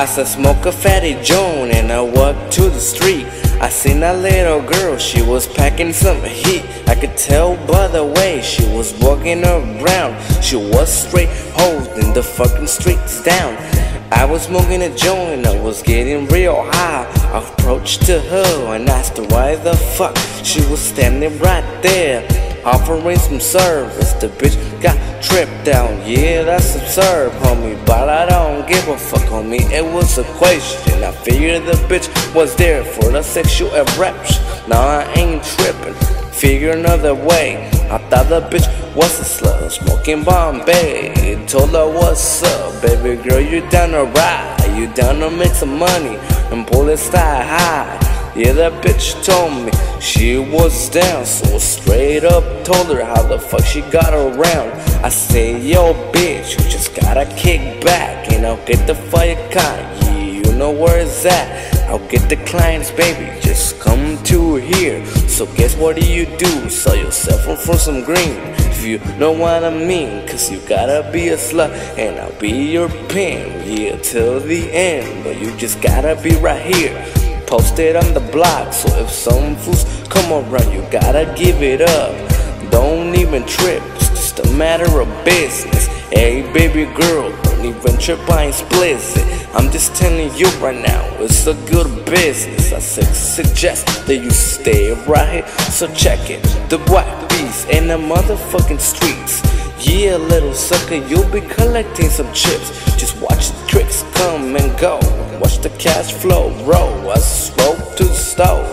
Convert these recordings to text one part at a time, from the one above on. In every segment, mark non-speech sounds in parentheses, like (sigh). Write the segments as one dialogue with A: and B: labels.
A: I said smoke a fatty Joan and I walked to the street. I seen a little girl, she was packing some heat. I could tell by the way she was walking around. She was straight holding the fucking streets down. I was smoking a joint, I was getting real high. I approached to her and asked her why the fuck she was standing right there offering some service. The bitch got tripped down, yeah, that's absurd, homie. But I don't give a fuck, homie. It was a question. I figured the bitch was there for the sexual eruption. Now I ain't tripping. Figure another way. I thought the bitch was a slut, smoking Bombay. Told her what's up, baby girl, you down to ride, you down to make some money and pull it style high. Yeah, that bitch told me she was down, so I straight up told her how the fuck she got around. I say, yo, bitch, you just gotta kick back and I'll get the fire kind. Yeah, you know where it's at. I'll get the clients, baby, just come to here. So guess what do you do? Sell yourself for some green. If you know what I mean, cause you gotta be a slut and I'll be your pimp. Yeah, till the end, but you just gotta be right here posted on the block. So if some fools come around, you gotta give it up. Don't even trip, it's just a matter of business. Hey, baby girl, don't even trip, I ain't explicit. I'm just telling you right now, it's a good business. I suggest that you stay right here, so check it. The Black Beast in the motherfucking streets. Yeah, little sucker, you'll be collecting some chips. Just watch the tricks come and go. Watch the cash flow roll. I spoke to the stove.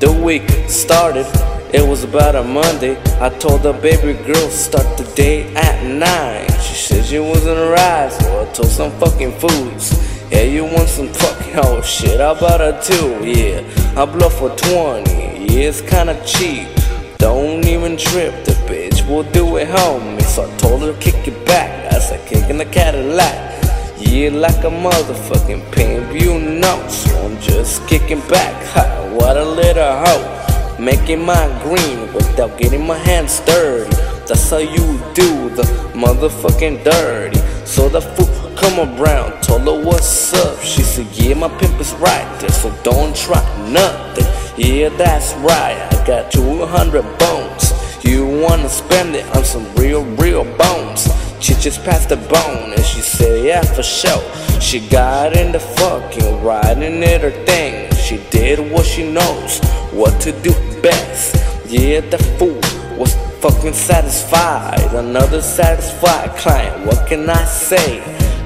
A: The week started. It was about a Monday. I told the baby girl start the day at nine. She said she was in a ride, so I told some fucking foods. Yeah, you want some fucking (laughs) oh shit? How about a two? Yeah, I blow for 20. Yeah, it's kinda cheap. Don't even trip, the bitch will do it home. So I told her to kick it back. That's a kick in the Cadillac. Yeah, like a motherfucking pimp, you know. So I'm just kicking back. Ha, what a little hoe. Making my green without getting my hands dirty. That's how you do the motherfucking dirty. So the fool come around, told her what's up. She said, Yeah, my pimp is right there, so don't try nothing. Yeah, that's right, I got 200 bones. You wanna spend it on some real, real bones. She just passed the bone and she said, yeah, for sure. She got in the fucking riding it her thing. She did what she knows, what to do best. Yeah, the fool was fucking satisfied. Another satisfied client, what can I say?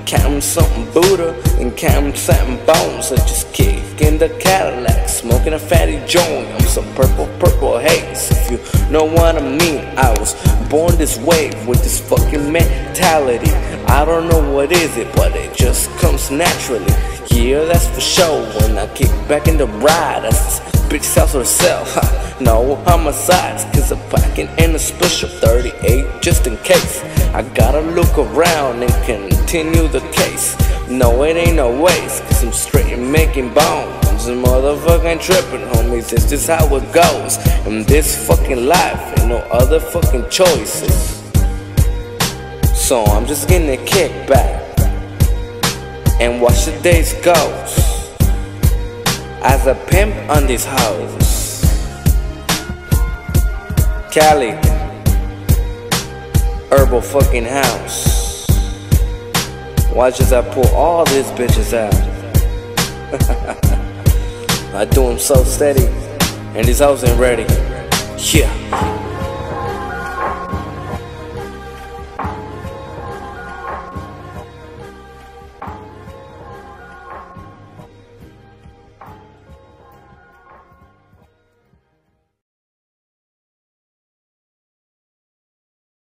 A: Counting something Buddha and counting something bones. I just kick in the Cadillac, smoking a fatty joint. I'm some purple, purple haze. If you know what I mean, I was born this way with this fucking mentality. I don't know what is it, but it just comes naturally. Yeah, that's for sure. When I kick back in the ride, that's bitch sells herself. (laughs) no homicides, cause I'm packing in a special 38 just in case. I gotta look around and continue the case. No, it ain't no waste, cause I'm straight and making bones. I'm motherfucking tripping, homies. This is how it goes. In this fucking life, ain't no other fucking choices. So I'm just getting a kickback and watch the days go. as a pimp on these hoes. Cal-e, herbal fucking house. Watch as I pull all these bitches out. (laughs) I do them so steady, and these hoes ain't ready. Yeah.